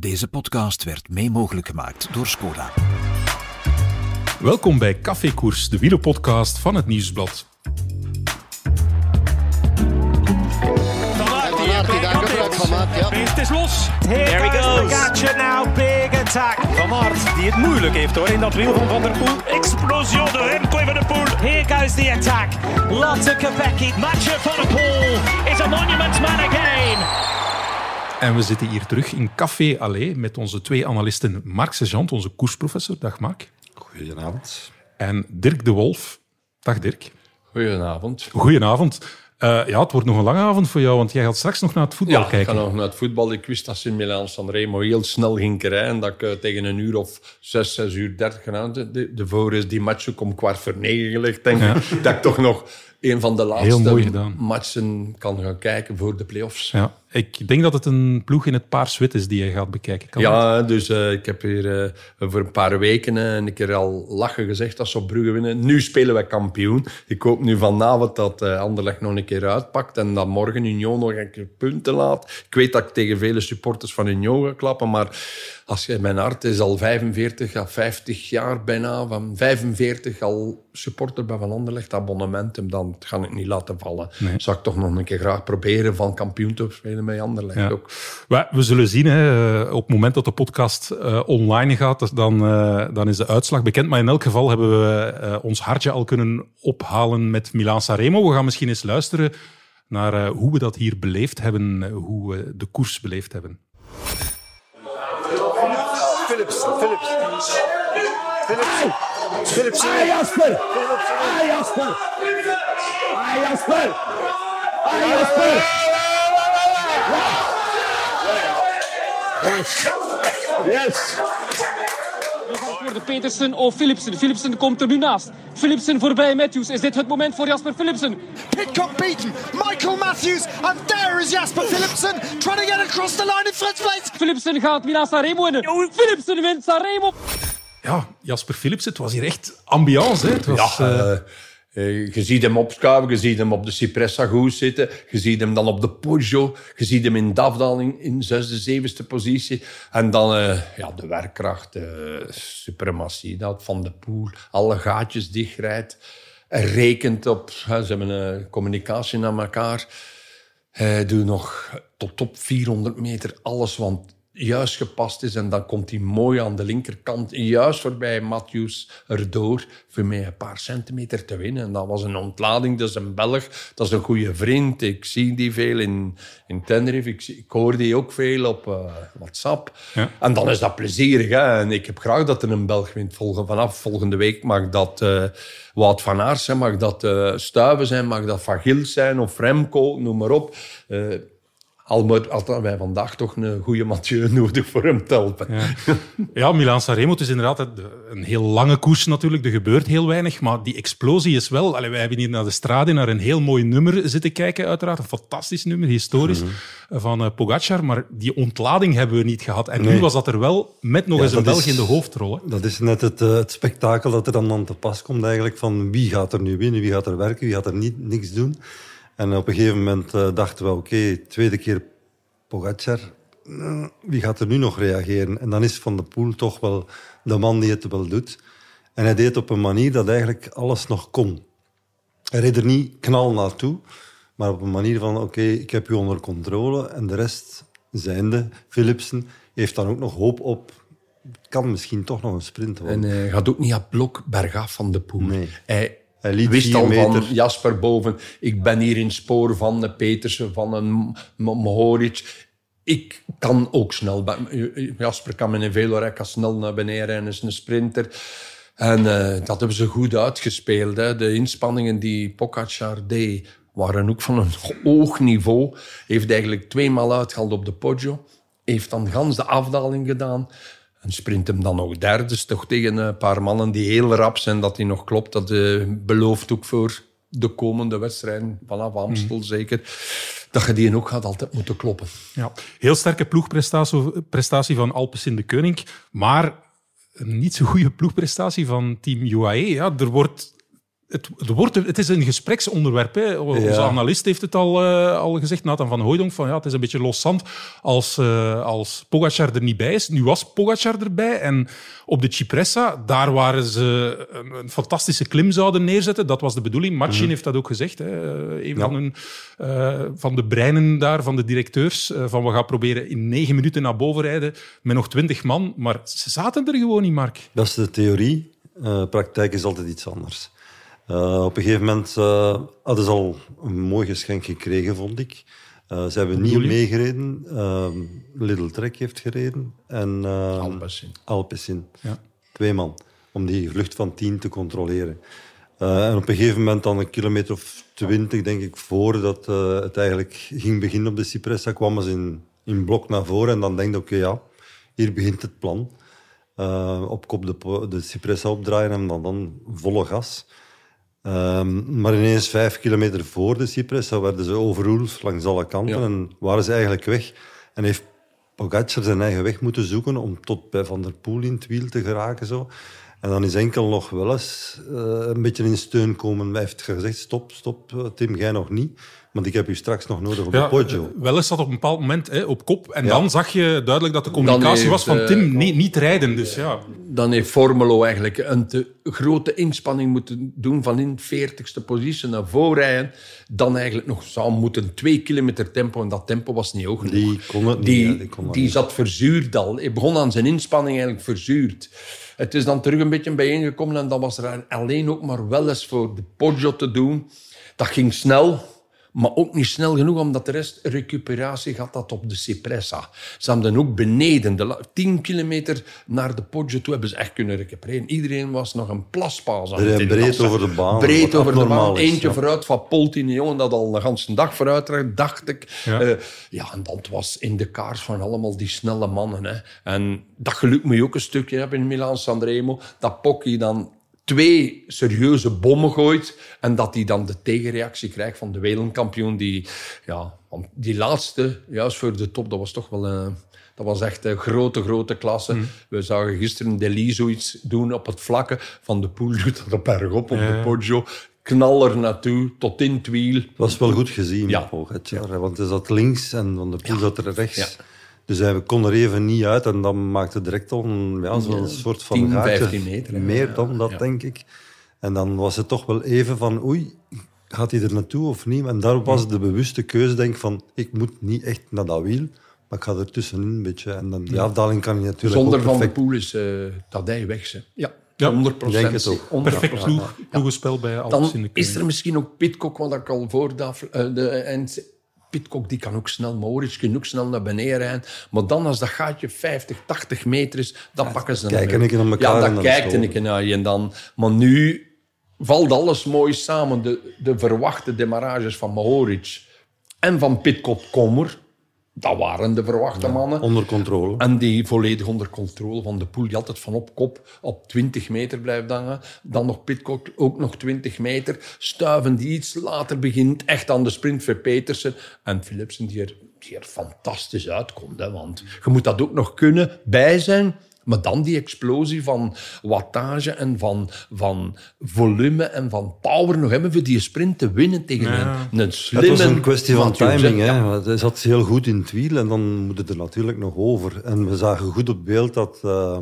Deze podcast werd mee mogelijk gemaakt door Skoda. Welkom bij Cafékoers, de wielerpodcast van het Nieuwsblad. Het is los. Here goes goes. Pogacar now, big attack. Van Aert, die het moeilijk heeft hoor in dat wiel van Van der Poel. Explosion door Remco van der Poel. Here goes the attack. Lotte Kopecky. Matcher van der Poel is a monument man again. En we zitten hier terug in Café Allée met onze twee analisten Marc Sejant, onze koersprofessor. Dag Marc. Goedenavond. En Dirk de Wolf. Dag Dirk. Goedenavond. Goedenavond. Eh, ja, het wordt nog een lange avond voor jou, want jij gaat straks nog naar het voetbal Ja, ik kijken. ga nog naar het voetbal. Ik wist dat ze in Milaan Sanremo heel snel ging rijden. En dat ik eh, tegen een uur of zes, zes uur dertig gedaan de, de, voor is die match ook om kwart voor negen gelegd, denk ik. Dat ik toch nog een van de laatste matchen kan gaan kijken voor de play-offs. Ja, ik denk dat het een ploeg in het paars-wit is die je gaat bekijken. Kan dat? Ja, dus eh, ik heb hier eh, voor een paar weken eh, een keer al lachen gezegd dat ze op Brugge winnen. Nu spelen we kampioen. Ik hoop nu vanavond dat Anderlecht nog een keer uitpakt en dat morgen Union nog een keer punten laat. Ik weet dat ik tegen vele supporters van Union ga klappen, maar als je, mijn hart is al 45 à 50 jaar bijna, van 45 al supporter bij Van Anderlecht, abonnementum, dan ga ik niet laten vallen. Zou ik toch nog een keer graag proberen van kampioen te spelen met Anderlecht Ja. ook. We, we zullen zien, hè, eh, op het moment dat de podcast eh, online gaat, dan, eh, dan is de uitslag bekend. Maar in elk geval hebben we eh, ons hartje al kunnen ophalen met Milan Sanremo. We gaan misschien eens luisteren naar eh, hoe we dat hier beleefd hebben, hoe we de koers beleefd hebben. Philips, Philips. Philips. Philips. Ah, Jasper! Ah, Jasper! Ah, Jasper! Ah, Jasper! Yes! Yes! voor de Petersen of Philipsen. Philipsen komt er nu naast. Philipsen voorbij Matthews. Is dit het moment voor Jasper Philipsen? Pitcock beaten. Michael Matthews, and there is Jasper Philipsen trying to get across the line in first place. Philipsen gaat Milan Sanremo winnen. Philipsen wint Sanremo. Ja, Jasper Philips, het was hier echt ambiance. Hè? Het was, Ja, eh, eh, eh, je ziet hem opschuiven, je ziet hem op de Cipressa goed zitten, je ziet hem dan op de Poggio, je ziet hem in de afdaling in zesde, zevende positie. En dan eh, ja, de werkkracht, de suprematie, dat Van de Poel, alle gaatjes dichtrijdt. Rekent op, ze hebben een communicatie naar elkaar. Doet nog tot op 400 meter alles wat juist gepast is. En dan komt hij mooi aan de linkerkant, juist voorbij Matthews erdoor, voor mij een paar centimeter te winnen. En dat was een ontlading. Dat is een Belg, dat is een goede vriend. Ik zie die veel in, in Tenerife. Ik, hoor die ook veel op eh, WhatsApp. Ja. En dan is dat plezierig. Hè? En ik heb graag dat er een Belg wint. Volgen, vanaf volgende week mag dat eh Wout van Aert zijn, mag dat eh Stuiven zijn, mag dat Van Gils zijn of Remco, noem maar op. al hadden wij vandaag toch een goede Mathieu nodig voor hem te helpen. ja, Milan Sanremo, het is inderdaad een- heel lange koers natuurlijk. Er gebeurt heel weinig, maar die explosie is wel... Allee, wij hebben hier naar de strade naar een heel mooi nummer zitten kijken, uiteraard. Een fantastisch nummer, historisch, van eh, Pogacar. Maar die ontlading hebben we niet gehad. En nu was dat er wel, met nog Ja, eens een Belg in de hoofdrol. Hè. Dat is net het, eh, het spektakel dat er dan aan te pas komt eigenlijk. Van wie gaat er nu winnen, wie gaat er werken, wie gaat er niet, niks doen. En op een gegeven moment eh, dachten we, oké, tweede keer Pogacar. eh, wie gaat er nu nog reageren? En dan is Van der Poel toch wel de man die het wel doet. En hij deed het op een manier dat eigenlijk alles nog kon. Hij reed er niet knal naartoe, maar op een manier van, oké, ik heb u onder controle. En de rest, zijnde, Philipsen, heeft dan ook nog hoop op... Het kan misschien toch nog een sprint worden. En hij gaat ook niet op blok bergaf van de Poel. Nee. Hij liet wist al van. Jasper boven. Ik ben hier in spoor van de Petersen, van een Mohoric. Ik kan ook snel. Jasper kan met een Velorek snel naar beneden rijden, is een sprinter. En eh, dat hebben ze goed uitgespeeld. Hè. De inspanningen die Pogacar deed, waren ook van een hoog niveau. Heeft eigenlijk tweemaal uitgehaald op de Poggio. Heeft dan gans de afdaling gedaan. En sprint hem dan nog derde. Dus toch tegen een paar mannen die heel rap zijn, dat hij nog klopt. Dat eh, belooft ook voor de komende wedstrijden, vanaf Amstel zeker, dat je die ook gaat altijd moeten kloppen. Ja. Heel sterke ploegprestatie prestatie van Alpes in de Koning, maar een niet zo goede ploegprestatie van team UAE. Ja, er wordt het, het, wordt, het is een gespreksonderwerp. Hè. Onze Ja. analist heeft het al, eh, al gezegd, Nathan van Hooijdonk, van ja, het is een beetje loszand als, eh als Pogacar er niet bij is. Nu was Pogacar erbij en op de Cipressa, daar waren ze een, een fantastische klim zouden neerzetten. Dat was de bedoeling. Machin heeft dat ook gezegd. Hè. Eh, Een Ja. van, hun, van de breinen daar, van de directeurs, van we gaan proberen in negen minuten naar boven rijden met nog twintig man. Maar ze zaten er gewoon niet, Mark. Dat is de theorie. Praktijk is altijd iets anders. Eh, op een gegeven moment eh, hadden ze al een mooi geschenk gekregen, vond ik. Eh, ze hebben niet meegereden. Ehm, Little Trek heeft gereden. En ehm, Alpecin. Alpecin. Ja. Twee man. Om die vlucht van 10 te controleren. En op een gegeven moment, dan een kilometer of twintig, denk ik, voordat het eigenlijk ging beginnen op de Cipressa, kwamen ze in, in blok naar voren. En dan denk je, oké, ja, hier begint het plan. Op kop de, de Cipressa opdraaien en dan, dan volle gas. Ehm, maar ineens vijf kilometer voor de Cipressa werden ze overroeld langs alle kanten Ja. en waren ze eigenlijk weg. En heeft Pogacar zijn eigen weg moeten zoeken om tot bij Van der Poel in het wiel te geraken. Zo. En dan is enkel nog wel eens eh, een beetje in steun komen. Hij heeft gezegd, stop, stop, eh, Tim, jij nog niet. Want ik heb u straks nog nodig op de Poggio. eh, Welles zat op een bepaald moment hè, op kop. En Ja. dan zag je duidelijk dat de communicatie heeft, was van eh, Tim niet, niet rijden. Dus ja, Dan heeft Formelo eigenlijk een te grote inspanning moeten doen van in 40ste positie naar voren rijden. Dan eigenlijk nog zou moeten twee kilometer tempo. En dat tempo was niet hoog genoeg. Die kon het niet, Die, ja, die kon dat die niet. zat verzuurd al. Hij begon aan zijn inspanning eigenlijk verzuurd. Het is dan terug een beetje bijeengekomen en dan was er alleen ook maar wel eens voor de Poggio te doen. Dat ging snel, maar ook niet snel genoeg, omdat de rest recuperatie had dat op de Cipressa. Ze hadden ook beneden, de la- 10 kilometer naar de Poggio toe, hebben ze echt kunnen recupereren. Iedereen was nog een plaspaas aan het breed over de baan, Breed over de baan. is, Eentje ja. vooruit van Poltini, jongen, dat al een ganse dag vooruit dacht ik. Ja. Ja. ja, en dat was in de kaars van allemaal die snelle mannen. Hè. En dat geluk moet je ook een stukje hebben in Milaan-Sanremo. Dat Pocky dan twee serieuze bommen gooit en dat hij dan de tegenreactie krijgt van de wereldkampioen. Die, ja, want die laatste, juist voor de top, dat was toch wel... een dat was echt een grote, grote klasse. We zagen gisteren Deli zoiets doen op het vlakke. Van de Poel doet dat op bergop, op de Poggio. Knal er naartoe, tot in het wiel. Het was wel goed gezien, Ja. Want hij zat links en Van der Poel zat er rechts. Dus hij kon er even niet uit en dat maakte direct al een, ja, zo'n soort van 10, gaatje. 15 meter, hè. Meer Ja, dan dat, ja. denk ik. En dan was het toch wel even van, oei, gaat hij er naartoe of niet? En daar was de bewuste keuze, denk ik, van, ik moet niet echt naar dat wiel, maar ik ga er tussenin een beetje. En dan, die afdaling kan je natuurlijk Zonder ook Van de. Poel is dat hij weg. Ze. Ja, Ja, 100 ik denk het ook. perfect ploeg, ploegenspel bij Alps in de Dan is er misschien ook Pitcock, wat ik al voor de, eh, de eind... Pitcock die kan ook snel, Maurits kan ook snel naar beneden rijden. Maar dan als dat gaatje 50, 80 meter is, dan pakken ze kijken hem. een keer naar elkaar Ja, dan dan kijkt keer naar je. En dan, maar nu valt alles mooi samen. De, de verwachte demarages van Mauric en van Pitcock Kommer, dat waren de verwachte mannen. Onder controle. En die volledig onder controle van de poel, die altijd van op kop op 20 meter blijft hangen. Dan nog Pitcock, ook nog 20 meter. Stuiven die iets later begint, echt aan de sprint voor Petersen. En Philipsen die er, die er fantastisch uitkomt. Hè, want je moet dat ook nog kunnen bij zijn. Maar dan die explosie van wattage en van, van volume en van power nog hebben voor die sprint te winnen tegen een, een slimme... Het was een kwestie van timing. hè. Ja. Hij zat heel goed in het wiel en dan moet het er natuurlijk nog over. En we zagen goed op beeld dat, eh,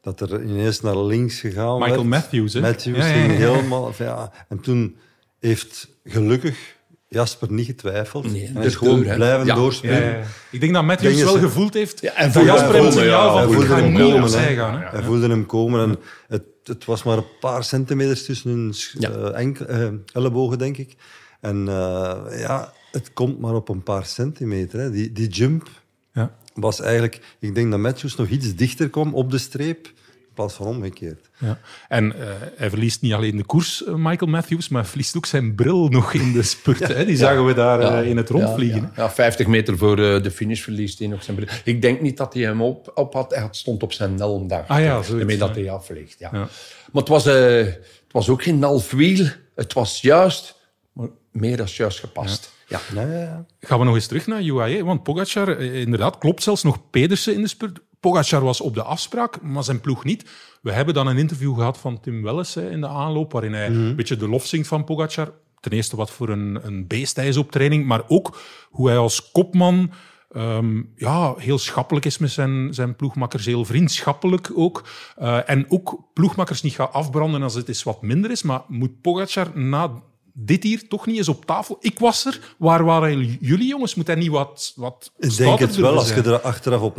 dat er ineens naar links gegaan Michael werd. Matthews, hè? Matthews Ja, ja, ging ja. helemaal... Ja. En toen heeft gelukkig Jasper niet getwijfeld. Nee, hij is de gewoon blijven Ja. doorspelen. Ja, ja. Ik denk dat Matthews Dingen wel ze- gevoeld heeft Ja, en dat voelde Jasper komen, signaal ja. van Hij ik voelde ga hem niet komen. opzij gaan. Hè? Hij voelde hem komen. En het, het was maar een paar centimeters tussen hun sch- Ja. eh, enkel- eh, ellebogen, denk ik. En eh, ja, het komt maar op een paar centimeter. Hè. Die, die jump Ja. was eigenlijk... Ik denk dat Matthews nog iets dichter kwam op de streep, in plaats van omgekeerd. Ja. En eh, hij verliest niet alleen de koers, eh, Michael Matthews, maar hij verliest ook zijn bril nog in de spurt. Hè? Die zagen we daar eh, in het rondvliegen. Ja, ja. Ja, 50 meter voor de finish verliest hij nog zijn bril. Ik denk niet dat hij hem op, op had. Hij stond op zijn helm daar. Ah ja, zoiets, dat hij afvliegt. Ja. Ja. Maar het was, eh, het was ook geen half wiel. Het was juist, maar meer dan juist gepast. Ja. Ja, ja, ja. Gaan we nog eens terug naar UAE? Want Pogacar, inderdaad, klopt zelfs nog Pedersen in de spurt. Pogacar was op de afspraak, maar zijn ploeg niet. We hebben dan een interview gehad van Tim Welles hè, in de aanloop, waarin hij een beetje de lof zingt van Pogacar. Ten eerste wat voor een, een beest hij is op training, maar ook hoe hij als kopman ehm, ja, heel schappelijk is met zijn, zijn ploegmakkers, heel vriendschappelijk ook. Eh, en ook ploegmakkers niet gaat afbranden als het eens wat minder is, maar moet Pogacar na dit hier toch niet eens op tafel? Ik was er, waar waren jullie jongens? Moet hij niet wat, wat Ik denk het wel, als je er achteraf op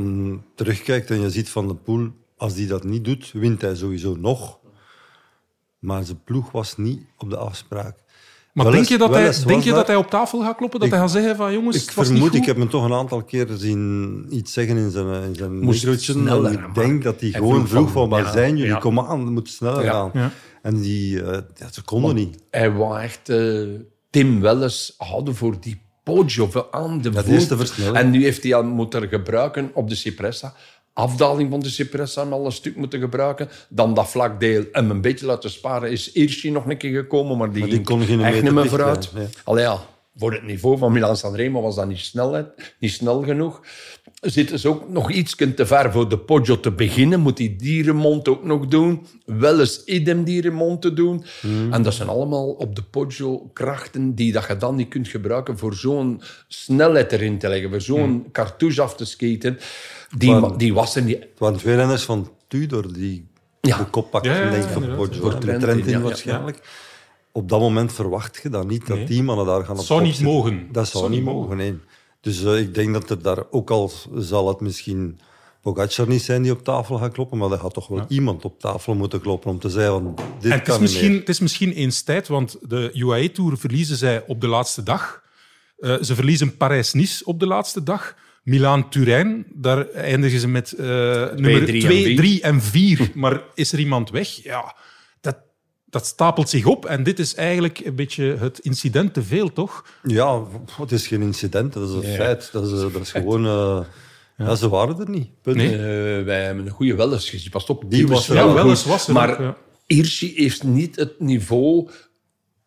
terugkijkt en je ziet van de pool, als die dat niet doet, wint hij sowieso nog. Maar zijn ploeg was niet op de afspraak. Maar Wel denk eens- je, dat hij, denk je dat hij op tafel gaat kloppen? Dat Ik- hij gaat zeggen van jongens, Ik het was niet vermoed, goed? ik heb hem toch een aantal keer zien iets zeggen in zijn, in zijn microotje. Ik denk dat hij hij gewoon vroeg van, waar ja, zijn jullie? ja. Kom aan, het moet sneller Ja. gaan. Ja. En die, eh, ja, ze konden niet. Hij wou echt Tim Welles houden voor die Poggio voor aan de Dat voet. En nu heeft hij al moeten gebruiken op de Cipressa. Afdaling van de Cipressa al een stuk moeten gebruiken. Dan dat vlakdeel hem een beetje laten sparen. Is Hirschi nog een keer gekomen, maar die, Maar die ging kon geen echt niet meer vooruit. Allee, ja, voor het niveau van Milan Sanremo was dat niet, snelheid, niet snel genoeg. Zitten ze ook nog iets te ver voor de Poggio te beginnen. Moet die dierenmond ook nog doen. Wel eens idem dierenmond te doen. Hmm. En dat zijn allemaal op de Poggio krachten die dat je dan niet kunt gebruiken voor zo'n snelheid erin te leggen. Voor zo'n cartouche af te skaten. Die, die was er niet. Het waren twee renners van Tudor die Ja. de kop pakten, Ja, ja, ja, van inderdaad. Poggio. Voor En de Trentin, Trentin ja, ja, waarschijnlijk. Op dat moment verwacht je dat niet, dat Nee. die mannen daar gaan op Zou niet zitten. mogen. Dat zou, niet mogen, nee. Dus eh, ik denk dat er daar, ook al zal het misschien Pogacar niet zijn die op tafel gaat kloppen, maar er gaat toch wel iemand op tafel moeten kloppen om te zeggen van dit En het kan is, niet misschien, meer. het is misschien eens tijd, want de UAE-tour verliezen zij op de laatste dag. Eh, ze verliezen Parijs-Nice op de laatste dag. Milaan-Turijn, daar eindigen ze met eh nummer drie en 2, vier. 3 en 4. maar is er iemand weg? Ja, dat, stapelt zich op. En dit is eigenlijk een beetje het incident te veel, toch? Ja, het is geen incident, dat is een feit. Dat is, eh, dat is gewoon... eh, ja. ze waren er niet. Punt. Nee. Eh, wij hebben een goede Welles gezien. Pas op, Die was er Ja, was er Maar ook. Hirschi heeft niet het niveau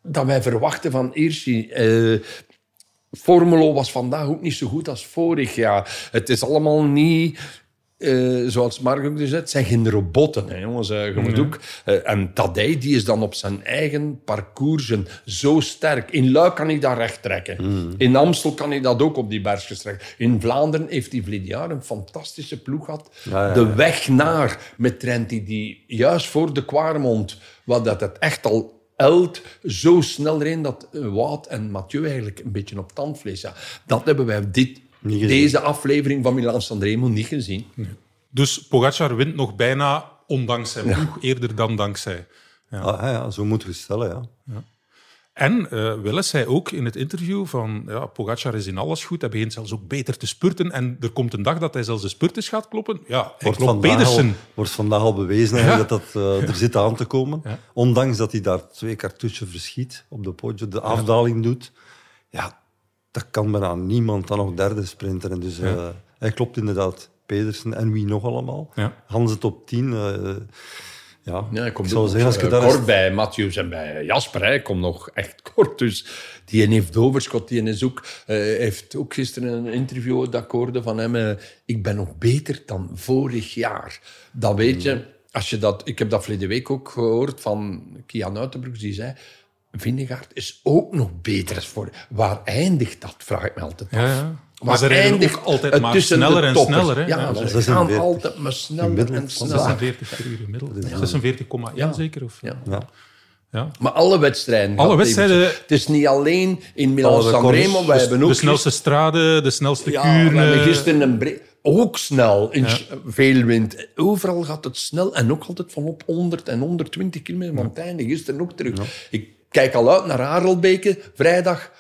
dat wij verwachten van Hirschi. Eh Formulo was vandaag ook niet zo goed als vorig jaar. Het is allemaal niet... eh, zoals Mark ook dus zei, het zijn geen robotten, hè, jongens. Eh, je moet ook, eh, en Tadej die is dan op zijn eigen parcoursen zo sterk. In Luik kan hij dat recht trekken. In Amstel kan hij dat ook op die bergjes trekken. In Vlaanderen heeft hij verleden jaar een fantastische ploeg gehad. Ja, ja, De weg naar met Trenti, die juist voor de Kwaremond, wat dat het echt al elt, zo snel erin dat Wout en Mathieu eigenlijk een beetje op tandvlees. Ja. Dat hebben wij dit. Deze aflevering van Milan Sanremo niet gezien. Dus Pogacar wint nog bijna ondanks zijn ploeg, eerder dan dankzij. Ah, ja, zo moet je stellen, ja. En eh Welles zei ook in het interview van ja, Pogacar is in alles goed, hij begint zelfs ook beter te spurten en er komt een dag dat hij zelfs de spurters gaat kloppen. Ja, hij klopt vandaag al, Pedersen. wordt vandaag al bewezen Ja. dat dat eh, er zit aan te komen. Ja. Ondanks dat hij daar twee cartouches verschiet op de Poggio, de afdaling doet. Ja, dat kan bijna niemand dan nog derde sprinter. En dus eh, hij klopt inderdaad. Pedersen en wie nog allemaal. Ja. Hans top 10. eh, ja, Ja, ik zou ook zeggen, als nog, je eh, daar kort bij Matthews en bij Jasper. Hij komt nog echt kort. Dus die heeft overschot. Die is ook, eh, heeft ook gisteren een interview dat ik hoorde van hem. eh, ik ben nog beter dan vorig jaar. Dat weet je. Als je dat, ik heb dat verleden week ook gehoord van Kian Uitenbroek. Die zei... Vingegaard is ook nog beter voor. Waar eindigt dat? Vraag ik me altijd af. Ja, ja. Maar Waar ze rijden eindigt ook altijd het maar tussen de sneller en sneller. Hè? Ja, Ja, ze gaan 46 altijd maar sneller en sneller. 46 per uur gemiddeld. 46,1 Ja. zeker? Of? Ja. Ja. Ja. Maar alle wedstrijden. Alle wedstrijden-. Het is niet alleen in Milan Alle Sanremo. records. Wij Dus hebben ook de snelste straden, de snelste Ja, kuren. we hebben eh, gisteren een ook snel, in veel wind. Overal gaat het snel en ook altijd van op 100 en 120 kilometer. Want einde gisteren ook terug. Ik kijk al uit naar Harelbeke, vrijdag.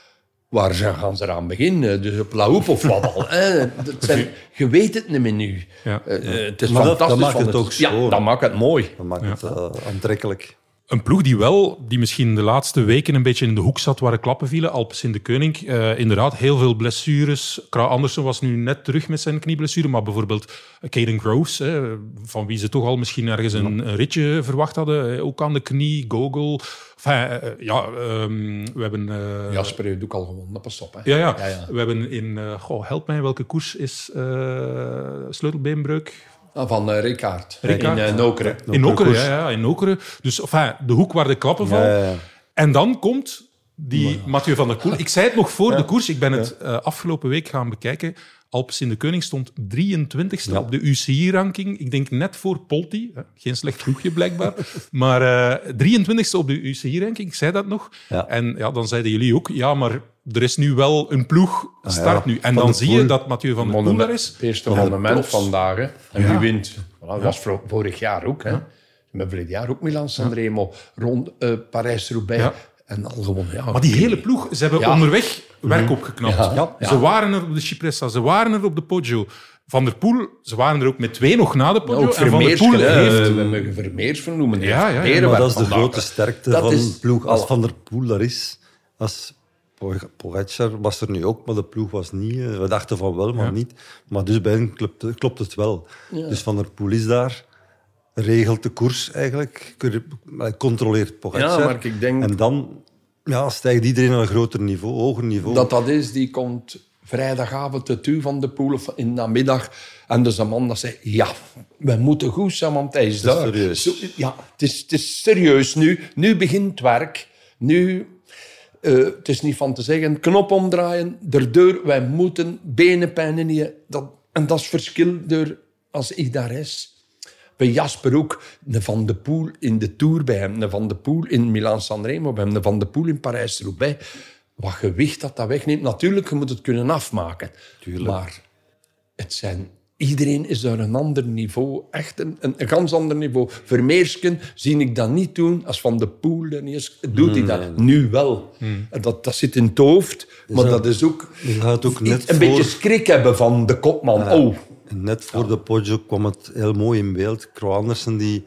Waar ze- gaan ze eraan beginnen? Dus op La Hoep of wat al. hè? Dat zijn, je weet het niet meer nu. Ja. Eh, eh, het is Maar fantastisch. dat maakt het ook Ja, dat maakt het mooi. Dat maakt het eh, aantrekkelijk. Een ploeg die wel, die misschien de laatste weken een beetje in de hoek zat waar de klappen vielen. Alpes in de Koning. Eh, inderdaad, heel veel blessures. Krauw Andersen was nu net terug met zijn knieblessure. Maar bijvoorbeeld Caden Groves, hè, van wie ze toch al misschien ergens een, een ritje verwacht hadden. ook aan de knie, Gogol. Enfin, eh, ja, ehm, we hebben... eh, Jasper heeft ook al gewonnen. Pas op. Hè. Ja, ja. Ja, ja. We hebben in... eh, goh, help mij, welke koers is eh sleutelbeenbreuk? Ah, Van eh Ricard. Ricard. In Nokere. In Okeren, ja, ja, in Okeren. Dus enfin, de hoek waar de klappen vallen. Ja, ja, ja. En dan komt die Mathieu van der Poel. Ik zei het nog voor de koers. Ik ben het eh, afgelopen week gaan bekijken. Alpes in de Koning stond 23ste op de UCI-ranking. Ik denk net voor Polti. Hè, Geen slecht ploegje, blijkbaar. maar eh 23ste op de UCI-ranking. Ik zei dat nog. Ja. En ja, dan zeiden jullie ook... Ja, maar er is nu wel een ploeg start nu. En Van dan zie je dat Mathieu van der Poel daar is. Het eerste Ja, monument plots. vandaag. Hè. En Ja. wie wint? Voilà, dat was vor- vorig jaar ook. Hè. We hebben vorig jaar ook Milan Sanremo rond eh, Parijs-Roubaix. En gewoon, ja. Maar die hele ploeg, ze hebben Ja. onderweg werk opgeknapt. Ja. Ja. Ze waren er op de Cipressa, ze waren er op de Poggio. Van der Poel, ze waren er ook met twee nog na de Poggio. ook en Van der Poel heeft... we mogen Vermeers vernoemen. Ja, ja, ja. Maar dat is de vandaag. grote sterkte Dat van is- een ploeg. Als. Van der Poel daar is, als Pog- Pogacar was er nu ook, maar de ploeg was niet. eh, We dachten van wel, maar niet. Maar dus bij hen klopt, klopt het wel. Dus Van der Poel is daar, regelt de koers eigenlijk, controleert Pogacar. Ja, maar ik denk- En dan ja, stijgt iedereen naar een groter niveau, hoger niveau. Dat dat is, die komt vrijdagavond de tu van de poel of in de namiddag. En dus een man dat zei, ja, we moeten goed zijn, want hij is is daar. serieus. Zo, ja, het is, het is serieus nu. Nu begint het werk. Nu, eh, het is niet van te zeggen, knop omdraaien, erdoor, wij moeten benenpijn niet. Dat, en dat is verschil door als ik daar is. Bij Jasper ook, een Van de Poel in de Tour bij hem, een Van de Poel in Milaan-Sanremo bij hem, een Van de Poel in Parijs-Roubaix. Wat gewicht dat dat wegneemt. Natuurlijk, je moet het kunnen afmaken. Maar het zijn... Iedereen is daar een ander niveau, echt een, een, een ganz ander niveau. Vermeersken zie ik dat niet doen als Van de Poel niet is. Doet hij dat nu wel. En Dat, dat zit in het hoofd, maar dat- dat is ook... gaat ook iets- net een voor- beetje schrik hebben van de kopman. Oh, net voor de Poggio kwam het heel mooi in beeld. Kro Andersen die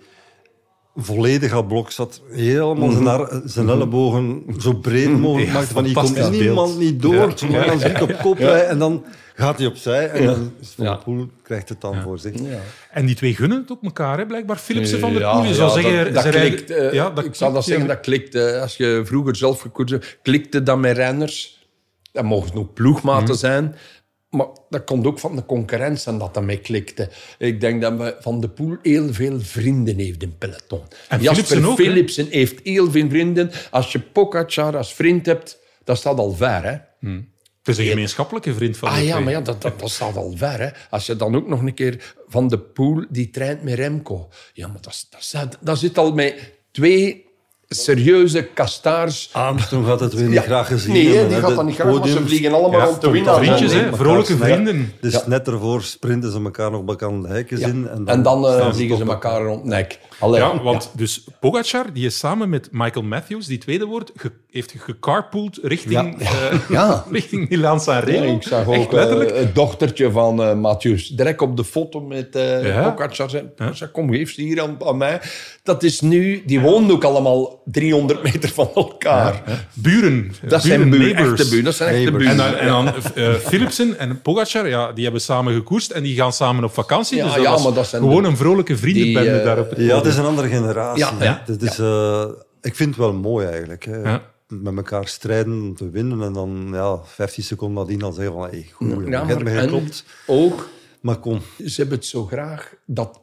volledig aan blok zat. Helemaal zijn, ar- zijn ellebogen zo breed mogelijk Ja, maakte. Van, hier komt niemand beeld. niet door. Ja. Als ik op kop. En dan gaat hij opzij. En dan is Van Poel krijgt het dan voor zich. En die twee gunnen het ook elkaar, hè, blijkbaar. Philipsen van der Ja, Poel. Je zou zeggen... dat, dat ze rijden- klikt, eh, ja, dat ik zou dat zeggen, dat klikt. eh, als je vroeger zelf gekoerd hebt, klikte dat met renners. Dat mogen ook ploegmaten Mhm. zijn. Maar dat komt ook van de concurrentie en dat dat mee klikte. Ik denk dat we Van de Poel heel veel vrienden heeft in peloton. En Jasper Philipsen ook? Philipsen heeft heel veel vrienden. Als je Pogacar als vriend hebt, dat staat al ver. Hè? Het is een gemeenschappelijke vriend van Ah ja, twee. maar ja, dat, dat, dat staat al ver. Hè. Als je dan ook nog een keer Van de Poel, die traint met Remco. Ja, maar dat, dat zit al met twee serieuze kastaars. Armstrong gaat het weer niet Ja, graag gezien nee, die gaat dat niet graag, want ze vliegen allemaal Ja, rond de winnaar. vriendjes, hè, vrolijke vrienden. Dus Ja. net ervoor sprinten ze elkaar nog bekend hekjes Ja. in. En dan, eh, staan vliegen ze elkaar rond de nek. Allee, Ja, want dus Pogacar, die is samen met Michael Matthews, die tweede wordt, ge- heeft gecarpooled richting, eh Ja. richting Milaan-San Ja, Remo. ik zag Echt ook letterlijk. eh, het dochtertje van eh Mathieu's direct op de foto met eh Ja. Pogacar. Kom, geef ze hier aan, aan mij. Dat is nu... Die wonen ook allemaal 300 meter van elkaar. buren. Dat zijn buren, buren, neighbors. echte buren. Dat zijn echte buren. En dan, en dan eh, Philipsen en Pogacar, ja, die hebben samen gekoerst en die gaan samen op vakantie. Ja, dus dat ja, was maar dat zijn gewoon de- een vrolijke vriendenbende die, eh, daar op het Ja, het is een andere generatie. Ja, ja, Het is, eh, ik vind het wel mooi eigenlijk. Hè. Ja. Met elkaar strijden om te winnen en dan ja, 15 seconden nadien dan zeggen van hey, goed, Ja, maar en geklopt. ook, Maar kom, ze hebben het zo graag dat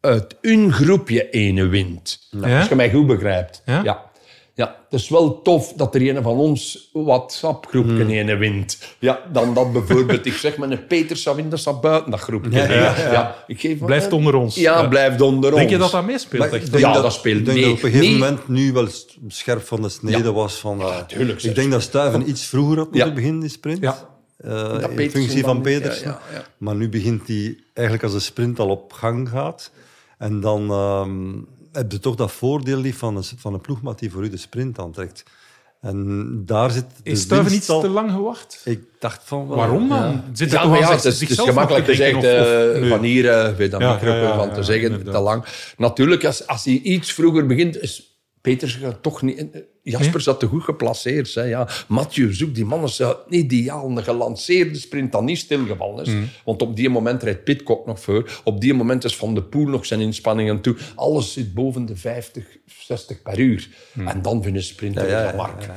uit hun groepje ene wint. Ja? Als je mij goed begrijpt. Ja? ja. Ja, het is wel tof dat er een van ons WhatsApp-groepje ene wint. Ja, dan dat bijvoorbeeld, ik zeg maar, een winnen, dat staat buiten dat groepje. Ja, ik geef Blijft onder ons. Ja, blijft onder Denk ons. je dat dat meespeelt? Ik denk Ja, dat, dat speelt ik denk dat op een gegeven Nee. moment nu wel scherp van de snede was. Van, tuurlijk, ik denk dat Stuiven iets vroeger had moeten beginnen, die sprint. Eh, in functie van Petersen. Maar nu begint hij eigenlijk als de sprint al op gang gaat. En dan ehm, heb je toch dat voordeel die van, een, van een ploegmaat die voor u de sprint aantrekt. En daar zit de Is Stuiven al- te lang gewacht? Ik dacht van wel. Waarom dan? ja. Zit Ja, ja, het is, het gemakkelijk te gezegd of- of- eh, nee. van hier, eh weet dat Ja, micro ja, ja, van te ja, zeggen, inderdaad. te lang. Natuurlijk, als, als hij iets vroeger begint, is Peters gaat toch niet... Jasper zat te goed geplaceerd. Hè, ja. Mathieu zoekt die mannen zou niet ideaal een gelanceerde sprint dan niet stilgevallen is. Mm. Want op die moment rijdt Pitcock nog voor. Op die moment is Van de Poel nog zijn inspanningen toe. Alles zit boven de 50, 60 per uur. Mm. En dan vinden sprinter Ja, ja, ja, Mark.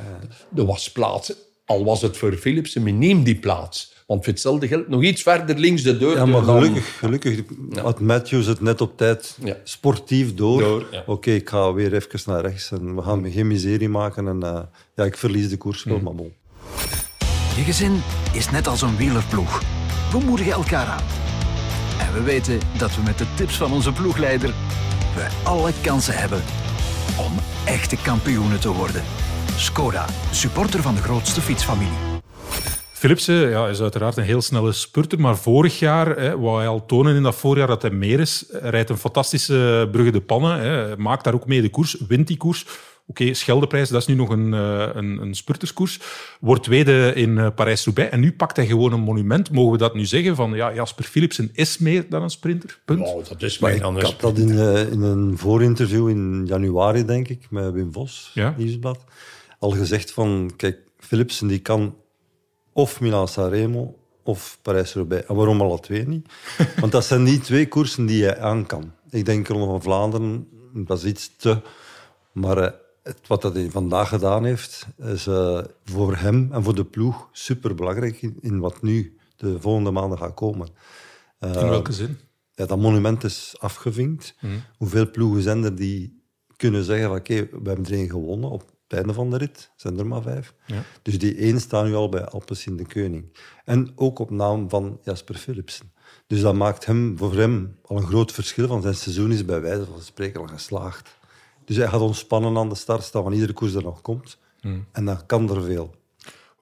Er was plaats. Al was het voor Philipsen miniem die plaats. Want voor hetzelfde geld nog iets verder links de deur. Ja, maar dan- gelukkig, gelukkig had Matthews het net op tijd Ja. sportief door. Door, ja. Oké, ik ga weer even naar rechts en we gaan me geen miserie maken. En eh, ja, ik verlies de koers wel, maar bon. Je gezin is net als een wielerploeg. We moedigen elkaar aan. En we weten dat we met de tips van onze ploegleider we alle kansen hebben om echte kampioenen te worden. Skoda, supporter van de grootste fietsfamilie. Philipsen ja, is uiteraard een heel snelle spurter, maar vorig jaar hè, wou hij al tonen in dat voorjaar dat hij meer is. Hij rijdt een fantastische Brugge de Pannen, hè, maakt daar ook mee de koers, wint die koers. Oké, Scheldeprijs, dat is nu nog een, eh, een, een spurterskoers. Wordt tweede in eh, Parijs-Roubaix en nu pakt hij gewoon een monument. Mogen we dat nu zeggen van ja, Jasper Philipsen is meer dan een sprinter? Punt. Oh, dat is mij dan Ik had dat in, eh, in een voorinterview in januari, denk ik, met Wim Vos, Ja. Nieuwsblad, al gezegd van, kijk, Philipsen die kan of Milan-Sanremo of Parijs-Roubaix. En waarom alle twee niet? Want dat zijn die twee koersen die hij aan kan. Ik denk Ronde van Vlaanderen, dat is iets te... Maar eh, het, wat dat hij vandaag gedaan heeft, is eh, voor hem en voor de ploeg superbelangrijk in, in wat nu de volgende maanden gaat komen. in welke zin? Ja, dat monument is afgevinkt. Hoeveel ploegen zijn er die kunnen zeggen van oké, we hebben er één gewonnen op het einde van de rit. zijn er maar vijf. Ja. Dus die één staat nu al bij Alpecin de Keuning. En ook op naam van Jasper Philipsen. Dus dat maakt hem, voor hem al een groot verschil, want zijn seizoen is bij wijze van spreken al geslaagd. Dus hij gaat ontspannen aan de start staan van iedere koers dat nog komt. En dan kan er veel.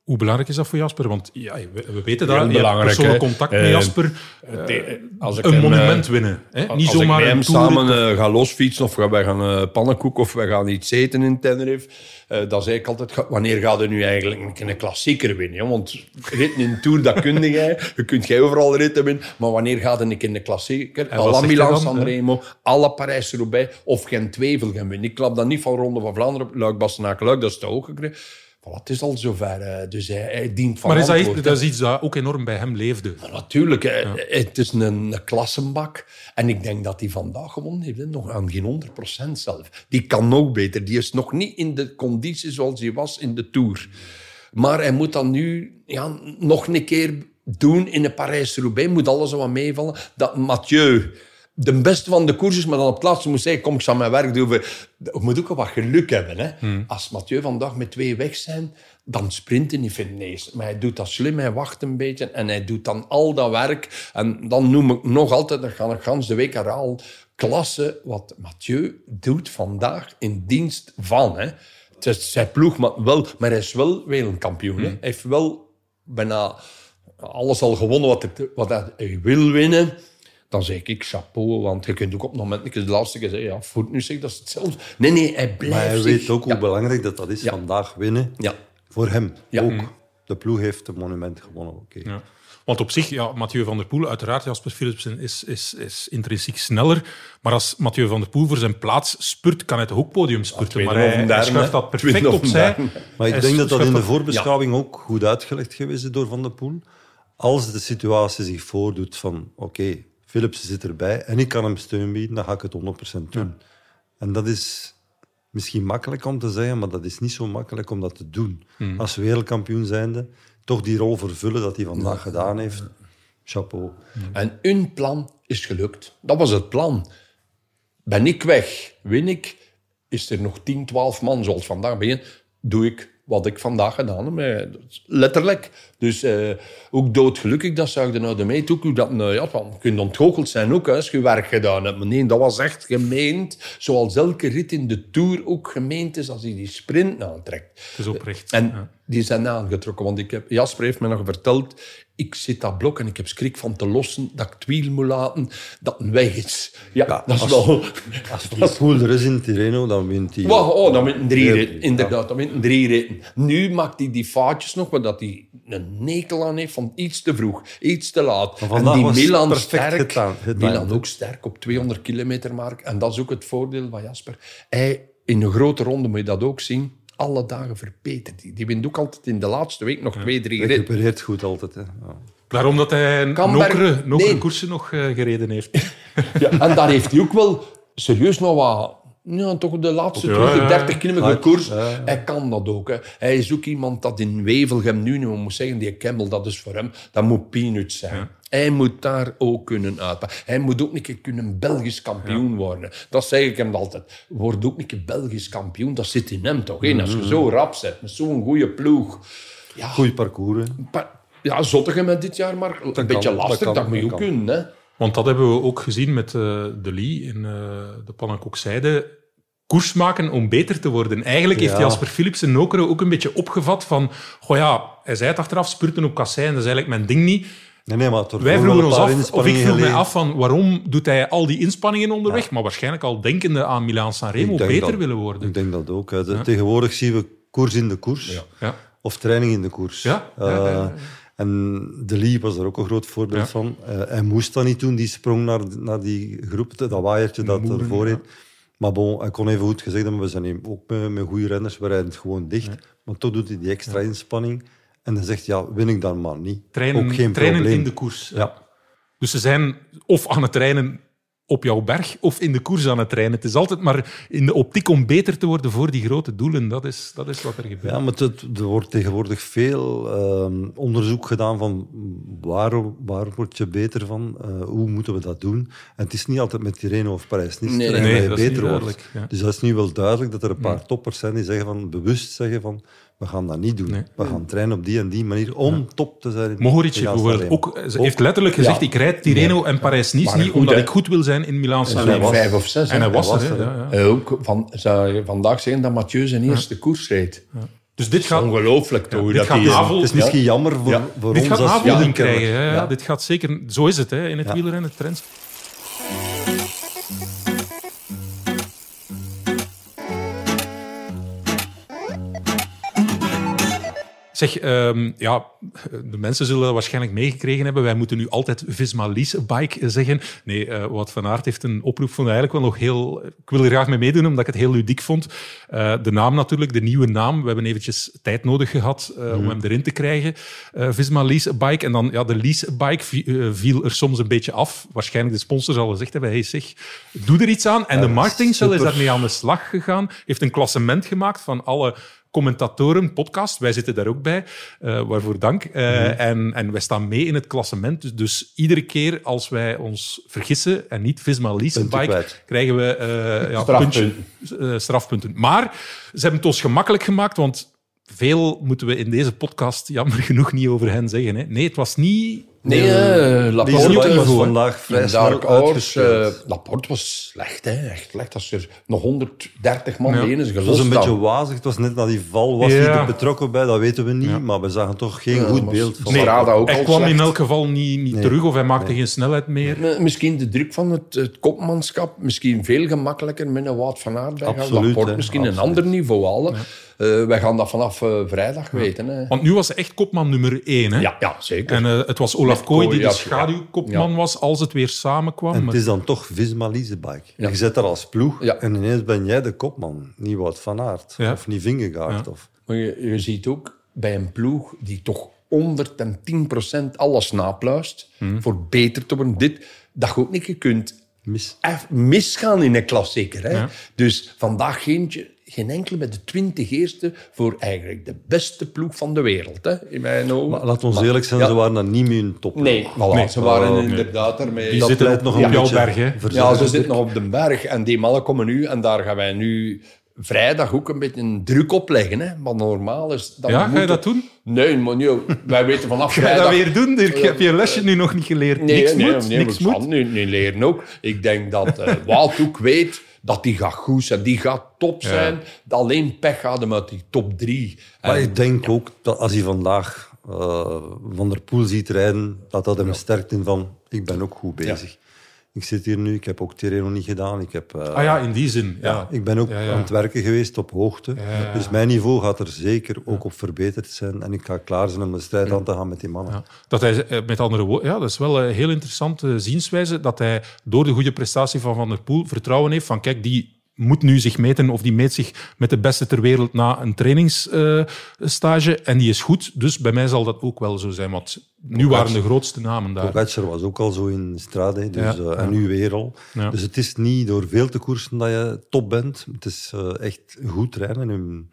Hoe belangrijk is dat voor Jasper? Want ja, we, we weten dat. Heel hebt belangrijk, persoonlijk contact met Eh, Jasper. te- als ik een monument eh, winnen. Hè? Als Niet ik zomaar met hem een samen eh, ga losfietsen of wij gaan eh pannenkoek of wij gaan iets eten in Tenerife, eh dan zeg ik altijd, wanneer ga je nu eigenlijk een, een klassieker winnen? hè? Want ritten in Tour, dat kun jij. Je kunt jij overal ritten winnen. Maar wanneer gaat je een keer een klassieker? Hij Milan Sanremo, alle Parijs-Roubaix of geen Twevel gaan winnen. Ik klap dan niet van Ronde van Vlaanderen Luik, Bastenaken, Luik. Dat is te hoog gekregen. Voilà, het is al zover. eh, dus hij, hij dient van Maar is dat, antwoord, dat is iets dat ook enorm bij hem leefde. Natuurlijk, hè. het is een, een klassenbak. En ik denk dat hij vandaag gewonnen heeft. hè. Nog aan geen 100% zelf. Die kan nog beter. Die is nog niet in de conditie zoals hij was in de Tour. Maar hij moet dan nu ja, nog een keer doen in de Parijs-Roubaix. Moet alles wat meevallen. Dat Mathieu de beste van de koers is, maar dan op het laatste moet zeggen, kom, ik zal mijn werk doen. Je moet ook wel wat geluk hebben. Hè? Als Mathieu vandaag met twee weg zijn, dan sprinten niet vindt nee. Maar hij doet dat slim, hij wacht een beetje en hij doet dan al dat werk. En dan noem ik nog altijd, dat ga ik gans de week herhalen, klasse wat Mathieu doet vandaag in dienst van. Hè? Het is zijn ploeg, maar, wel, maar hij is wel wereldkampioen. hè. Hij heeft wel bijna alles al gewonnen wat, wat hij wil winnen. Dan zeg ik chapeau, want je kunt ook op het moment ik de laatste keer zeggen, ja, voet nu zeg dat is hetzelfde. Nee, nee, hij blijft Maar hij zich- weet ook hoe Ja. belangrijk dat, dat is, Ja. vandaag winnen. Ja. Voor hem Ja. ook. De ploeg heeft het monument gewonnen. oké. Ja. Want op zich, ja, Mathieu van der Poel, uiteraard, Jasper Philipsen is, is, is intrinsiek sneller. Maar als Mathieu van der Poel voor zijn plaats spurt, kan hij toch ook podium spurten. tweede maar hij, hij schuift dat perfect opzij. Maar ik Hij denk dat dat in de voorbeschouwing ook goed uitgelegd geweest is door Van der Poel. Als de situatie zich voordoet van, oké, Philips zit erbij en ik kan hem steun bieden, dan ga ik het 100% doen. En dat is misschien makkelijk om te zeggen, maar dat is niet zo makkelijk om dat te doen. Als wereldkampioen zijnde, toch die rol vervullen dat hij vandaag gedaan heeft. Chapeau. En hun plan is gelukt. Dat was het plan. Ben ik weg, win ik, is er nog 10, 12 man zoals vandaag ben je, doe ik wat ik vandaag gedaan heb. Eh, Letterlijk. Dus eh, ook doodgelukkig dat er nou de mee toe. Ook Dat, nou, ja, van, je kunt ontgoocheld zijn ook hè, als je werk gedaan hebt. Maar nee, dat was echt gemeend. Zoals elke rit in de Tour ook gemeend is als hij die sprint aantrekt. Het is oprecht. En Ja. Die zijn aangetrokken. Want ik heb, Jasper heeft me nog verteld... Ik zit dat blok en ik heb schrik van te lossen, dat ik het wiel moet laten, dat een weg is. Ja, Ja, dat is als- wel... Als die Poel er is in Tirreno, dan wint hij... Wow, oh, dan wint drie Ja. ritten. Inderdaad, dan wint drie ritten. Nu maakt hij die vaatjes nog, waar dat hij een nekel aan heeft van iets te vroeg, iets te laat. Maar En die Milan sterk. gedaan- gedaan. Milan ook sterk op 200 kilometer mark. En dat is ook het voordeel van Jasper. Hij, in een grote ronde moet je dat ook zien. Alle dagen verbetert hij. Die wint ook altijd in de laatste week nog twee, drie ritten. recupereert goed altijd. Hè. Ja. Daarom dat hij Kamberg- nokere, nokere Nee. koersen nog eh, gereden heeft. Ja, en daar heeft hij ook wel serieus nog wat Ja, toch de laatste Ja, 20, ja, ja. 30 kilometer koers. ja, ja. Hij kan dat ook. Hè. Hij is ook iemand dat in Wevelgem nu, nu moet zeggen, die Kemmel, dat is voor hem, dat moet peanuts zijn. Hij moet daar ook kunnen uitpakken. Hij moet ook een keer kunnen Belgisch kampioen worden. Dat zeg ik hem altijd. Word ook een keer Belgisch kampioen. Dat zit in hem toch? hè? Als je zo rap zet, met zo'n goede ploeg. Ja, Goeie parcours. hè. pa- ja Zottegem met dit jaar, maar een beetje lastig. Dat, kan, moet je ook kan. kunnen. Hè. Want dat hebben we ook gezien met eh, De Lee in eh, de Pannenkoekzijde. Koers maken om beter te worden. Eigenlijk heeft Ja. Jasper Philipsen Nokere ook een beetje opgevat van... Goh ja, hij zei het achteraf, spurten op kassein, dat is eigenlijk mijn ding niet. Nee, nee, maar Wij vroegen ons af, of ik vroeg mij af van waarom doet hij al die inspanningen onderweg, maar waarschijnlijk al denkende aan Milaan Sanremo beter dat- willen worden. Ik denk dat ook. hè. Tegenwoordig zien we koers in de koers. Ja. Of training in de koers. Ja, ja, ja, ja. Eh, en De Lee was er ook een groot voorbeeld Ja. van. Eh, hij moest dat niet doen, die sprong naar, naar die groep, dat waaiertje dat Moeren, ervoor ja. reed. Maar bon, hij kon even goed gezegd hebben, we zijn ook met, met goede renners, we rijden het gewoon dicht. Maar toch doet hij die extra inspanning. En dan zegt ja, win ik dan maar niet. Trainen, ook geen trainen probleem. in de koers. Ja. Dus ze zijn of aan het trainen op jouw berg of in de koers aan het trainen. Het is altijd maar in de optiek om beter te worden voor die grote doelen. Dat is, dat is wat er gebeurt. Ja, maar het, er wordt tegenwoordig veel ehm, onderzoek gedaan van waar, waar word je beter van, Eh, hoe moeten we dat doen. En het is niet altijd met Tirreno of Parijs-Nice Nee, terrein nee, dat je niet beter wordt. duidelijk, ja. Dus dat is nu wel duidelijk dat er een paar toppers zijn die zeggen van, bewust zeggen van we gaan dat niet doen. Nee. We gaan trainen op die en die manier om top te zijn. Mohoric bijvoorbeeld ook, ze heeft letterlijk gezegd, Ja. ik rijd Tirreno en Parijs-Nice niet goed, omdat ik goed wil zijn in Milaan En Sanremo. was- vijf of zes. En hij was was er. hè, ja, ja. Ook van, zou je vandaag zeggen dat Mathieu zijn eerste koers reed. Dus dit gaat, Ongelooflijk toch? dit dat gaat is- navel- Het is misschien jammer voor, Ja. voor dit ons gaat als krijgen. hè. Ja, Ja. Dit gaat zeker... Zo is het hè, in het Ja. wielrennen, het trends. Zeg, ehm, ja, de mensen zullen dat waarschijnlijk meegekregen hebben. Wij moeten nu altijd Visma Lease Bike zeggen. Nee, eh wat Van Aert heeft een oproep ik eigenlijk wel nog heel... Ik wil er graag mee meedoen, omdat ik het heel ludiek vond. Eh, de naam natuurlijk, de nieuwe naam. We hebben eventjes tijd nodig gehad eh, om hem erin te krijgen. Visma Lease Bike. En dan, ja, de Lease Bike vi- viel er soms een beetje af. Waarschijnlijk de sponsor zal gezegd hebben, hey zeg, doe er iets aan. En de marketingcel is daarmee aan de slag gegaan. Heeft een klassement gemaakt van alle commentatoren, podcast. Wij zitten daar ook bij, eh, waarvoor dank. Eh, en, en wij staan mee in het klassement. Dus, dus iedere keer als wij ons vergissen en niet Visma Bike, krijgen we eh, ja, Strafpunten. puntje- strafpunten. Maar ze hebben het ons gemakkelijk gemaakt, want veel moeten we in deze podcast jammer genoeg niet over hen zeggen. Hè. Nee, het was niet... Nee, eh, Die Laporte niet was vandaag vrij Horse. uitgespeeld. eh, Laporte was slecht, hè? echt slecht. Als er nog 130 man Ja. is Het was een beetje wazig. Het was net na die val. Was Ja. hij er betrokken bij? Dat weten we niet. Maar we zagen toch geen Ja, goed beeld van Nee. Strada ook hij kwam in elk geval niet, niet Nee. terug of hij maakte geen snelheid meer. Misschien de druk van het, het kopmanschap, misschien veel gemakkelijker met een Wout van Aert bij. gaan. Absoluut, Laporte hè. misschien een ander niveau halen. Eh, wij gaan dat vanaf eh, vrijdag weten. Hè. Want nu was hij echt kopman nummer één. Hè? Ja, ja, zeker. En eh, het was Olaf Kooi die de ja. schaduwkopman was als het weer samenkwam. En Maar- het is dan toch Visma Leasebike. Ja. Je zit daar als ploeg Ja. en ineens ben jij de kopman. Niet Wout van Aert. Ja. Of niet Vingegaard. Of... Maar je, je ziet ook bij een ploeg die toch 110% alles napluist Hmm. voor beter te worden. Dit, dat je ook niet je kunt Mis. misgaan in een klassieker. Hè? Ja. Dus vandaag geen, geen enkele met de 20 eerste voor eigenlijk de beste ploeg van de wereld. Hè? In mijn ogen. Maar laat ons Maar- eerlijk zijn, ja. ze waren dan niet meer in top. Nee, voilà, Nee. ze waren Oh, inderdaad ermee. Die Dat zitten op, nog op jouw berg. Hè? Ja, ze zitten nog op de berg en die mannen komen nu en daar gaan wij nu vrijdag ook een beetje een druk op leggen. Hè? Maar normaal is... Dan Ja, ga je dat doen? Nee, maar nee, wij weten vanaf Ga je vrijdag... dat weer doen, Dirk? Heb je je lesje nu nog niet geleerd? Nee, niks nee, moet, nee, niks we moet. gaan nu, nu leren ook. Ik denk dat eh Wout ook weet dat die gaat goed zijn. Die gaat top zijn. Alleen pech gaat hem uit die top drie. Maar En- ik denk ook dat als hij vandaag eh, Van der Poel ziet rijden, dat dat hem sterkt in van, ik ben ook goed bezig. Ik zit hier nu, ik heb ook Tirreno niet gedaan. Ik, heb, eh, Ah ja, in die zin. Ja. ja, ik ben ook Ja, ja. aan het werken geweest op hoogte. Dus mijn niveau gaat er zeker ook op verbeterd zijn. En ik ga klaar zijn om de strijd aan te gaan met die mannen. Ja. Dat hij, eh, met andere woorden, ja, dat is wel een heel interessante zienswijze, dat hij door de goede prestatie van Van der Poel vertrouwen heeft van, kijk, die moet nu zich meten of die meet zich met de beste ter wereld na een trainingsstage. en die is goed, dus bij mij zal dat ook wel zo zijn. Want nu waren de grootste namen daar. Pogacar was ook al zo in Strade, dus, Ja, ja. en nu weer al. Ja. Dus het is niet door veel te koersen dat je top bent. Het is eh, echt goed trainen. en,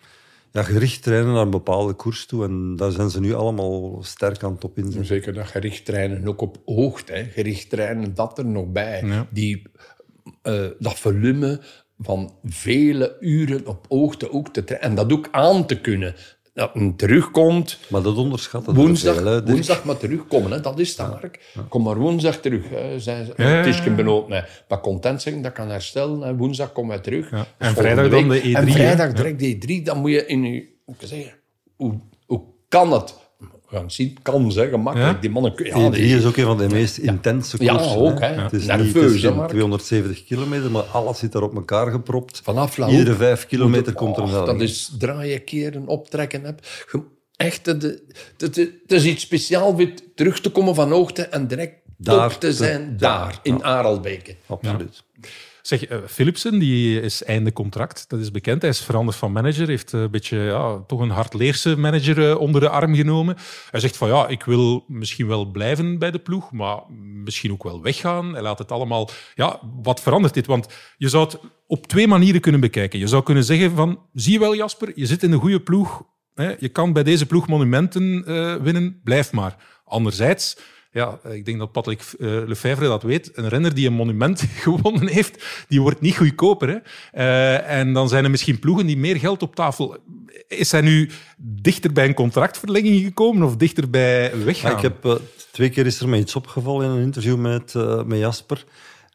Ja, gericht trainen naar een bepaalde koers toe. En daar zijn ze nu allemaal sterk aan het op inzetten. Zeker dat gericht trainen, ook op hoogte. Hè. Gericht trainen, dat er nog bij. Ja. Die, eh, dat volume van vele uren op hoogte ook te trainen. En dat ook aan te kunnen. Dat men terugkomt, Maar dat onderschatten woensdag, veel, hè. Woensdag maar terugkomen. Hè. Dat is het Mark. Kom maar woensdag terug. Hè. Zijn ze, Ja, ja, content zijn, dat kan herstellen. En woensdag komen wij terug. Ja. En vrijdag dan de E3, En hè. vrijdag Ja. direct de E3. Dan moet je in je... Hoe, hoe kan het? Gaan het zien. Kan ze, gemakkelijk. Ja? Die mannen... Ja, E3 die- is ook een van de meest intense Ja, koersen. ook, hè. Het is, Nerveus, niet, het is hè, geen Mark? 270 kilometer, maar alles zit daar op elkaar gepropt. Vanaf La Iedere vijf kilometer komt er een Dat is draaien, keren, optrekken. Heb. Echt, het, het, het, het is iets speciaals weer terug te komen van hoogte en direct Daar top te te- zijn ja, daar, in Arelbeke. Absoluut. Zeg, eh, Philipsen die is einde contract. Dat is bekend. Hij is veranderd van manager. Heeft eh, een beetje ja, toch een hardleerse manager eh, onder de arm genomen. Hij zegt van ja, ik wil misschien wel blijven bij de ploeg, maar misschien ook wel weggaan. Hij laat het allemaal. Ja, wat verandert dit? Want je zou het op twee manieren kunnen bekijken. Je zou kunnen zeggen van zie je wel Jasper, je zit in een goede ploeg. Hè? Je kan bij deze ploeg monumenten winnen. Blijf maar. Anderzijds ja, ik denk dat Patrick eh, Lefevre dat weet. Een renner die een monument gewonnen heeft, die wordt niet goedkoper. Hè? Eh, en dan zijn er misschien ploegen die meer geld op tafel... Is hij nu dichter bij een contractverlenging gekomen of dichter bij weggaan? Ja, ik heb, eh, twee keer is er mij iets opgevallen in een interview met, met Jasper.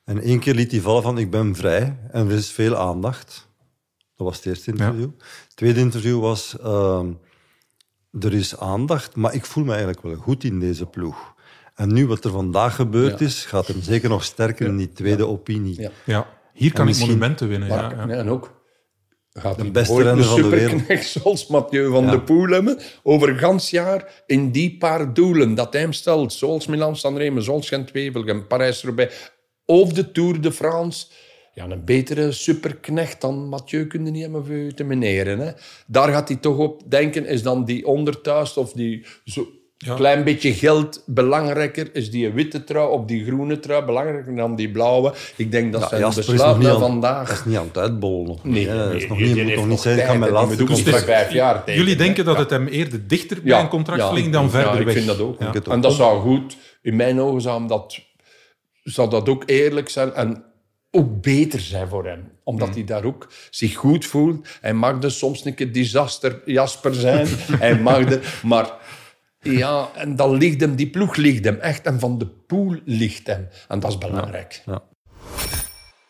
En één keer liet hij vallen van ik ben vrij en er is veel aandacht. Dat was het eerste interview. Het tweede interview was ehm, er is aandacht, maar ik voel me eigenlijk wel goed in deze ploeg. En nu wat er vandaag gebeurd Ja. is, gaat hem zeker nog sterker in die tweede opinie. Ja. Ja, hier kan ik misschien- monumenten winnen. Ja, Maar, ja. nee, en ook gaat hij beste ooit een de superknecht zoals Mathieu van Ja. der Poel hebben, over een gans jaar in die paar doelen dat hij hem stelt, zoals Milan-San Remo, zoals Gent-Wevelgem, Parijs-Roubaix, of de Tour de France. Ja, een betere superknecht dan Mathieu kun je niet hebben voor te meneren. Hè. Daar gaat hij toch op denken, is dan die onderthuis of die zo Ja. klein beetje geld belangrijker? Is die witte trui of die groene trui belangrijker dan die blauwe? Ik denk dat Ja, zijn Jasper besluit niet naar aan, vandaag... dat is niet aan het uitbollen. Nog Nee. Dat nee, is nog niet, moet nog niet zeggen, ik ga mijn laatste contract- vijf jaar tekenen, Jullie hè. denken dat Ja. het hem eerder dichter bij een contractverlenging dan verder ja, ik weg? vind dat ook. En dat zou goed, in mijn ogen zou, dat, zou dat ook eerlijk zijn en ook beter zijn voor hem. Omdat Hmm. hij daar ook zich goed voelt. Hij mag dus soms een keer disaster Jasper zijn. hij mag er, maar ja, en dan ligt hem, die ploeg ligt hem echt. En van de pool ligt hem. En dat is belangrijk.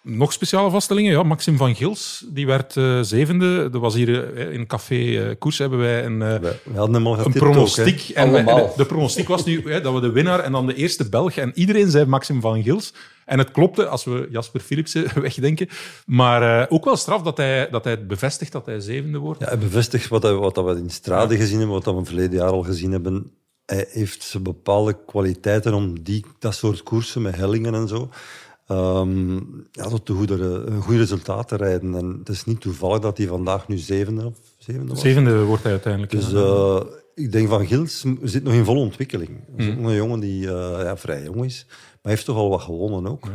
Nog speciale vaststellingen? Ja, Maxim van Gils, die werd eh, zevende. Dat was hier eh, in Café eh, Koers hebben wij een, We, een pronostiek. ook, en wij- de, de pronostiek was nu hè, dat we de winnaar en dan de eerste Belg. En iedereen zei Maxim van Gils. En het klopte als we Jasper Philipsen wegdenken. Maar ook wel straf dat hij, dat hij het bevestigt dat hij zevende wordt. Ja, hij bevestigt wat, hij- wat we in Strade gezien hebben, wat we verleden jaar al gezien hebben. Hij heeft bepaalde kwaliteiten om die, dat soort koersen met hellingen en zo ehm, ja, tot een goede, een goed resultaat te rijden. En het is niet toevallig dat hij vandaag nu zevende of zevende was. Zevende wordt hij uiteindelijk. Dus eh, ik denk van Gils zit nog in volle ontwikkeling. Mm. is een jongen die eh, ja, vrij jong is, maar heeft toch al wat gewonnen ook.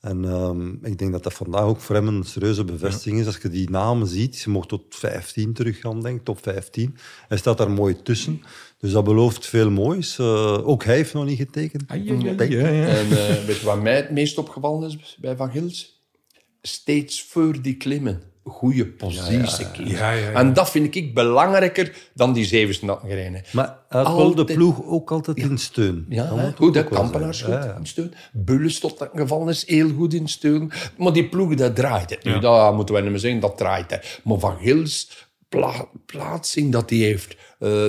En ehm, ik denk dat dat vandaag ook voor hem een serieuze bevestiging is. Als je die namen ziet, je mocht tot 15 teruggaan, denk ik, top 15. Hij staat daar mooi tussen. Dus dat belooft veel moois. Eh, ook hij heeft nog niet getekend. Ai, ai, ai. En eh, weet je wat mij het meest opgevallen is bij Van Gils? Steeds voor die klimmen. Goede positie kiezen. Ja, ja, ja. En dat vind ik belangrijker dan die zevende dat gereden. Maar hij wel de ploeg ook altijd in steun. Ja, Dat goed, Kampenaars goed Ja, ja. in steun. Bulles tot dat geval is heel goed in steun. Maar die ploeg, dat draait het nu. Dat moeten we niet meer zeggen, dat draait het. Maar Van Gils, pla plaatsing dat hij heeft... eh,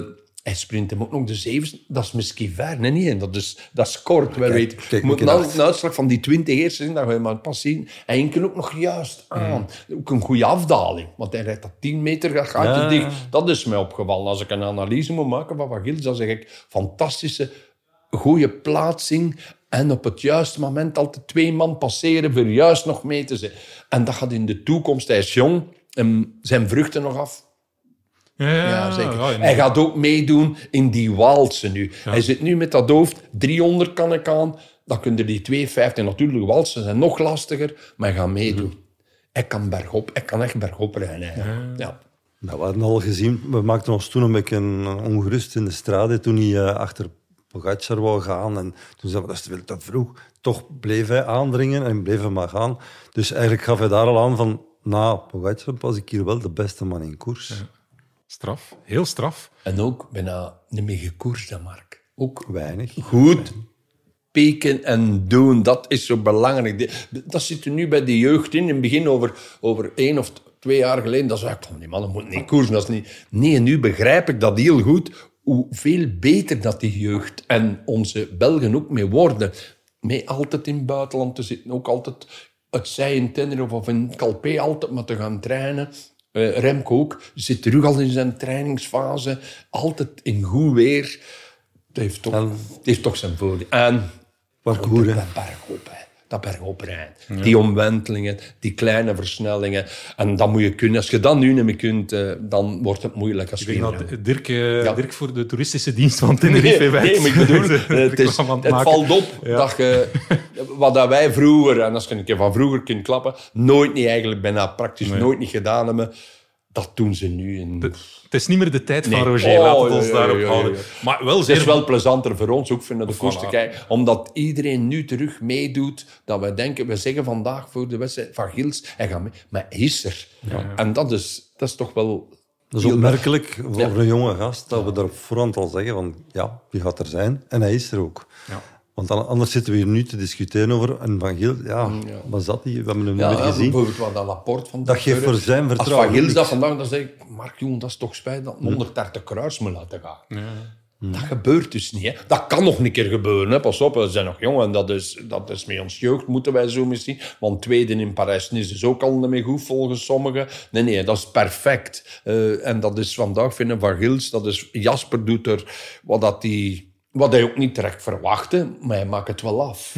hij sprint hem ook nog de zevende. Dat is misschien ver, nee, niet. En dat is, dat is kort, wel weet. moet na, een uitslag van die 20 eerste zijn, dat ga je maar pas zien. Hij hinkt ook nog juist aan. Ook een goede afdaling. Want hij rijdt dat 10 meter dat gaatje Ja. dicht. Dat is mij opgevallen. Als ik een analyse moet maken van Van Gils, dan zeg ik fantastische, goede plaatsing. En op het juiste moment altijd twee man passeren voor juist nog mee te zijn. En dat gaat in de toekomst. Hij is jong. En zijn vruchten nog af. Ja, zeker. ja, hij gaat ook meedoen in die walsen nu. Hij zit nu met dat hoofd 300 kan ik aan. Dan kunnen die 250 natuurlijk walsen zijn nog lastiger, maar hij gaat meedoen. Hij kan bergop, hij kan echt bergop rijden. Ja. Ja. Nou, we hadden al gezien, we maakten ons toen een beetje ongerust in de straat toen hij eh, achter Pogacar wou gaan. En toen zeiden we, dat is te veel te vroeg. Toch bleef hij aandringen en bleef hij maar gaan. Dus eigenlijk gaf hij daar al aan van, na Pogacar was ik hier wel de beste man in koers. Straf. Heel straf. En ook bijna niet meer gekoerst, hè, Mark. Ook Weinig. goed pieken en doen, dat is zo belangrijk. Dat zit er nu bij de jeugd in. In het begin, over, over één of twee jaar geleden, dat zei ik van, die mannen moeten niet koersen. Dat is niet... Nee, nu begrijp ik dat heel goed, hoe veel beter dat die jeugd en onze Belgen ook mee worden. Mee altijd in het buitenland te zitten, ook altijd, het zij in Tenerife of in Calpe, altijd maar te gaan trainen. Eh, Remco ook, zit terug al in zijn trainingsfase, altijd in goed weer. Dat heeft toch, dat heeft toch zijn voordeel. En Parcours, hè. bergop, hè. Dat bergop rijden. Die omwentelingen, die kleine versnellingen. En dat moet je kunnen. Als je dat nu niet meer kunt, eh, dan wordt het moeilijk als Ik dat Dirk, eh, Ja. Dirk voor de toeristische dienst van Tenerife Nee, werkt. nee, maar ik bedoel, het, is, Reclame aan het valt op Ja. dat je, wat dat wij vroeger, en als je een keer van vroeger kunt klappen, nooit niet eigenlijk, bijna praktisch Nee. nooit niet gedaan hebben, dat doen ze nu. In, Het is niet meer de tijd van. Roger, Oh, laat het ons ja, daarop ja, ja, houden. Maar wel Het zeer is wel plezanter voor ons ook vinden de koers te kijken, omdat iedereen nu terug meedoet. Dat we denken, we zeggen vandaag voor de wedstrijd van Gils, hij gaat mee, maar hij is er. En dat is, dat is toch wel. Dat is opmerkelijk voor Ja. een jonge gast dat we daar op voorhand al zeggen van ja, die gaat er zijn. En hij is er ook. Ja. Want an- anders zitten we hier nu te discussiëren over en Van Giel, ja, wat zat hij? We hebben hem Ja, meer gezien. bijvoorbeeld wat dat rapport van Dat geeft voor zijn Als vertrouwen Van Gils dat vandaag, dan zeg ik, Mark Joen, dat is toch spijt dat een 130 kruis moet laten gaan. Dat gebeurt dus niet. Hè. Dat kan nog een keer gebeuren. Hè. Pas op, we zijn nog jong en dat is, dat is met ons jeugd, moeten wij zo misschien. Want tweede in Parijs-Nice is ook al niet meer goed volgens sommigen. Nee, nee, dat is perfect. Eh, en dat is vandaag, vinden Van Gils, dat is, Jasper doet er wat, dat die, wat hij ook niet terecht verwachtte, maar hij maakt het wel af.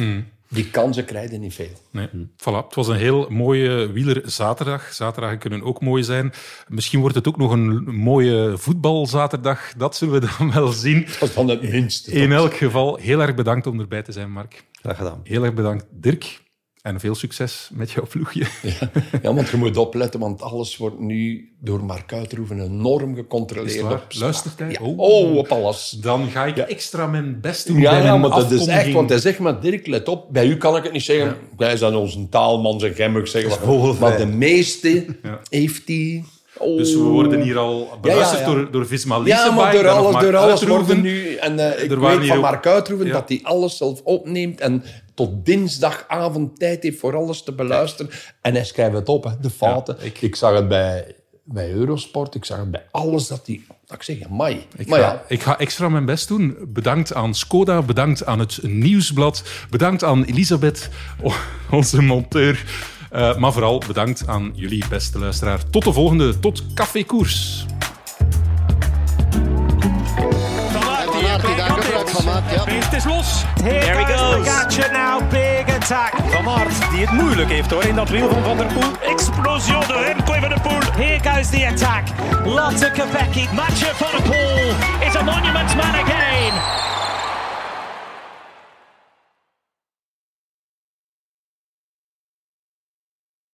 Die kansen krijg je niet veel. Nee. Voilà, het was een heel mooie wielerzaterdag. Zaterdagen kunnen ook mooi zijn. Misschien wordt het ook nog een mooie voetbalzaterdag. Dat zullen we dan wel zien. Dat is van het minste. In elk geval, heel erg bedankt om erbij te zijn, Mark. Graag gedaan. Heel erg bedankt, Dirk. En veel succes met jouw ploegje. Ja, want je moet opletten, want alles wordt nu door Mark Uitroeven enorm gecontroleerd. op. Luistertijd? Ja. Oh. Oh, op alles. Dan ga ik extra mijn best doen Ja, maar dat is echt, want hij zegt maar, Dirk, let op, bij u kan ik het niet zeggen. Wij zijn onze taalman, zijn gemmig zeggen. vogelvrij. Maar de meeste heeft hij... Oh. Dus we worden hier al beluisterd Ja, ja, ja. door, door Visma Ja, maar door alles, door alles worden nu... En eh, ik Er weet van ook- Mark Uitroeven dat hij alles zelf opneemt en tot dinsdagavond tijd heeft voor alles te beluisteren. En hij schrijft het op, hè, de fouten. Ik- ik... zag het bij, bij Eurosport, ik zag het bij alles dat hij... Dat ik zeg, mai. Ik maar ga, ik ga extra mijn best doen. Bedankt aan Skoda, bedankt aan het Nieuwsblad, bedankt aan Elisabeth, onze monteur. Eh, maar vooral bedankt aan jullie, beste luisteraar. Tot de volgende, tot Café Koers. Het is los. Here There he goes goes. Pogacar now, big attack. Van Aert, die het moeilijk heeft hoor in dat wiel van Van der Poel. Explosion door Remco van der Poel. Here goes the attack. Lotte Kopecky. Matcher van der Poel is a monument.